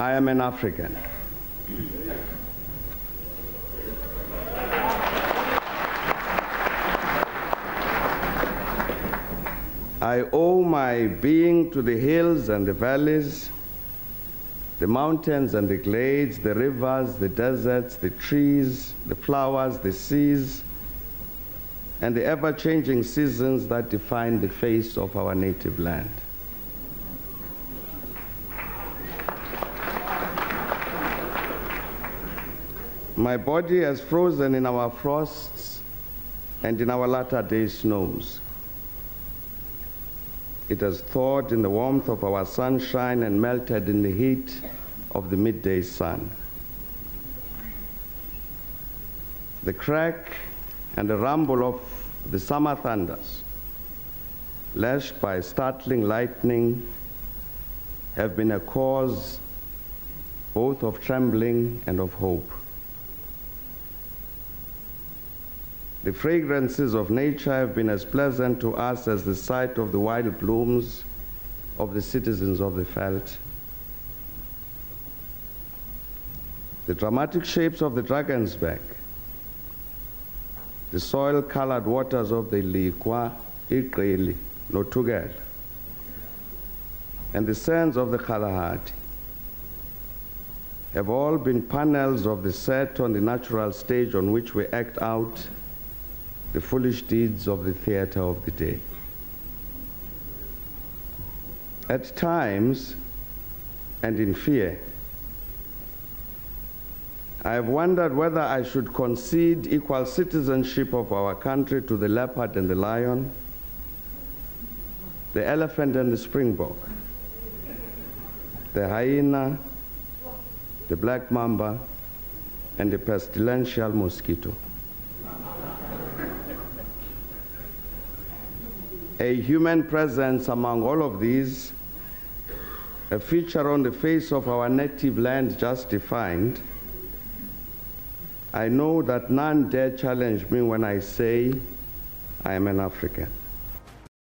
I am an African. I owe my being to the hills and the valleys, the mountains and the glades, the rivers, the deserts, the trees, the flowers, the seas, and the ever changing seasons that define the face of our native land. My body has frozen in our frosts and in our latter day snows. It has thawed in the warmth of our sunshine and melted in the heat of the midday sun. The crack and the rumble of the summer thunders, lashed by startling lightning, have been a cause both of trembling and of hope. The fragrances of nature have been as pleasant to us as the sight of the wild blooms of the citizens of the veldt. The dramatic shapes of the Drakensberg, the soil-colored waters of the Lekwa, Igqili, Nothukela, and the sands of the Kalahari have all been panels of the set on the natural stage on which we act out the foolish deeds of the theater of the day. At times, and in fear, I have wondered whether I should concede equal citizenship of our country to the leopard and the lion, the elephant and the springbok, the hyena, the black mamba, and the pestilential mosquito. A human presence among all of these, a feature on the face of our native land just defined, I know that none dare challenge me when I say I am an African.